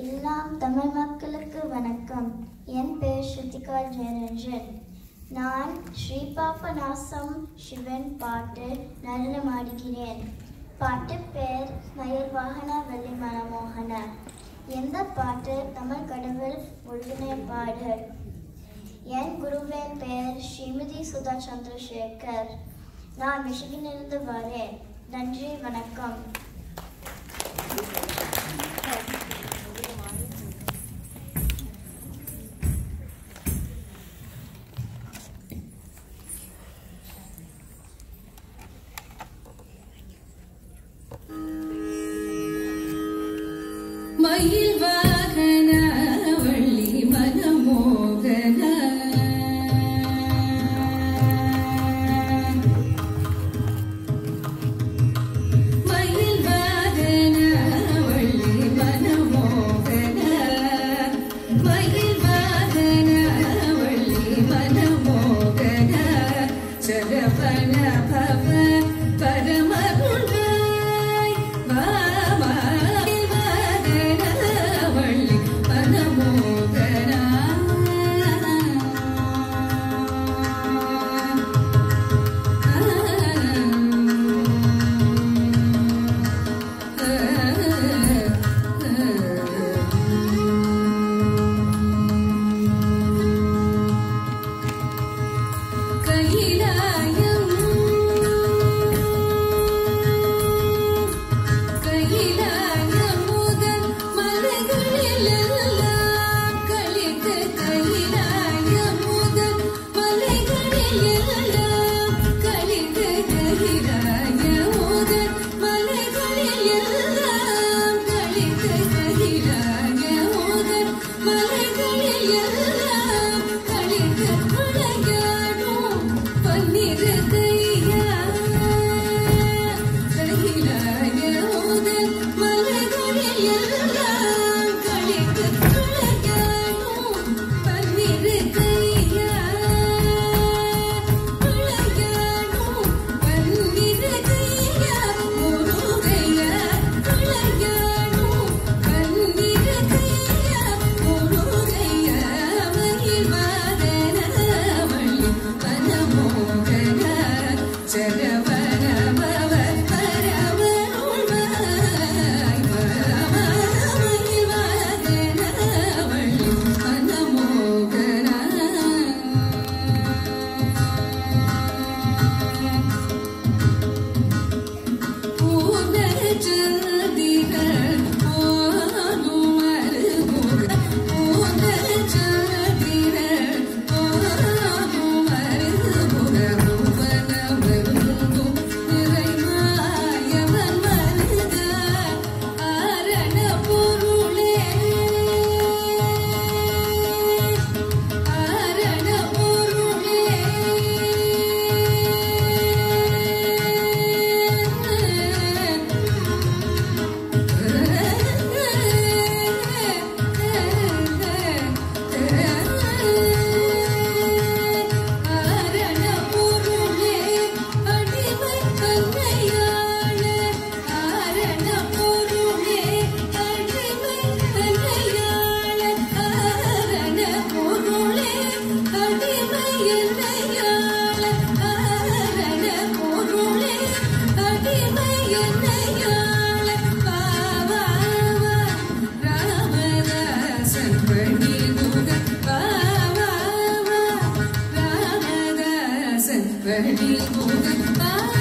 எல்லாம் தமிழ் மக்களுக்கு வணக்கம். என் பெயர் ஸ்ருதிகா ஜெயரஞ்சன். நான் ஸ்ரீபாபநாசம் சிவன் பாட்டு நடனமாடுகிறேன் பாட்டு பெயர் மயில் வாகன வள்ளி மனமோகன. எந்த பாட்டு தமிழ் கடவுள் முழுகின பாடு? என் குருவின் பெயர் ஸ்ரீமதி சுதா சந்திரசேகர். நான் மிஷிகனிலிருந்து வரேன். நன்றி வணக்கம். மயில் வாகன மலைகளில் எல்லாம் கையிலாயம் முதல் மலைகளிலெல்லாம் đi cùng anh ta